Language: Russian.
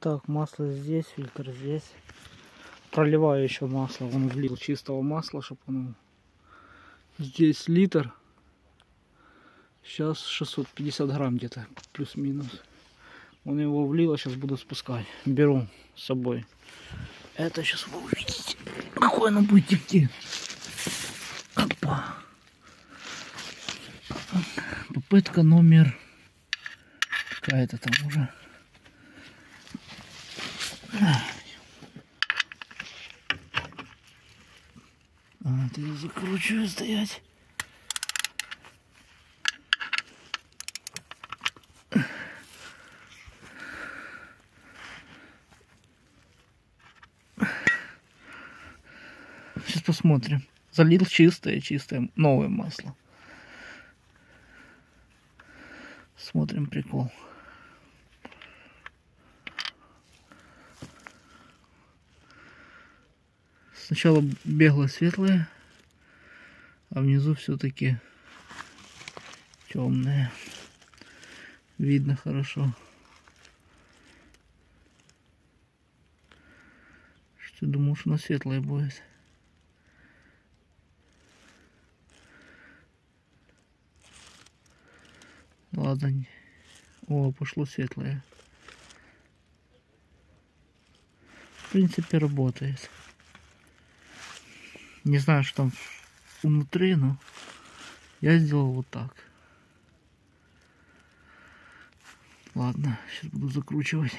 Так, масло здесь, фильтр здесь. Проливаю еще масло. Он влил чистого масла, чтобы оно... Здесь литр. Сейчас 650 грамм где-то, плюс-минус. Он его влил, а сейчас буду спускать. Беру с собой. Это сейчас вы увидите, какой оно будет текти. Опа. Попытка номер... Какая-то там уже. А, ты закручиваю стоять. Сейчас посмотрим. Залил чистое, чистое, новое масло. Смотрим прикол. Сначала бегло светлое, а внизу все-таки темное. Видно хорошо. Что думал, что на светлое будет. Ладно. О, пошло светлое. В принципе, работает. Не знаю, что там внутри, но я сделал вот так. Ладно, сейчас буду закручивать.